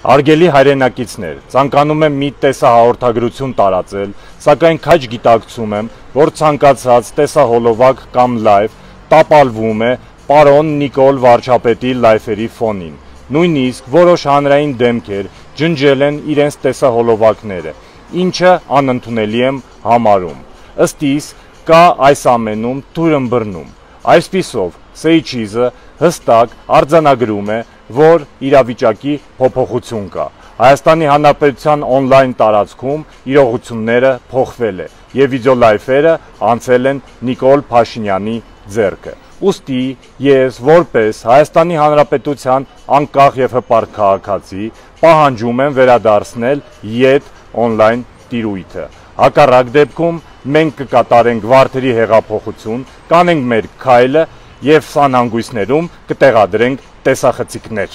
Արգելի հայրենակիցներ, ցանկանում եմ մի տեսահաղորդագրություն տարածել, սակայն քաջ գիտակցում եմ, որ ցանկացած տեսահոլովակ կամ լայվ տապալվում է պարոն Նիկոլ Վարչապետի լայֆերի ֆոնին։ Նույնիսկ որոշ հանրային դեմքեր ջնջել են իրենց տեսահոլովակները, ինչը անընդունելի եմ համարում։ Ըստ իս կա այս ամենում թուրըմբռնում։ Այսպիսով, Սեյչիզը հստակ արձանագրում է, որ իրավիճակի փոփոխություն կա։ Հայաստանի Հանրապետության on-line տարածքում իրողությունները փոխվել է եւ վիդեոլայֆերը անցել են Նիկոլ Փաշինյանի ձեռքը։ Ոստի ես որպես Հայաստանի Հանրապետության անկախ եւ հպարտ քաղաքացի պահանջում եմ վերադարձնել յետ on-line տիրույթը։ Հակառակ դեպքում մենք կկատարենք վարդերի հեղափոխություն, կանենք մեր քայլը եւ սանհանգույցներում կտեղադրենք տեսախցիկներ։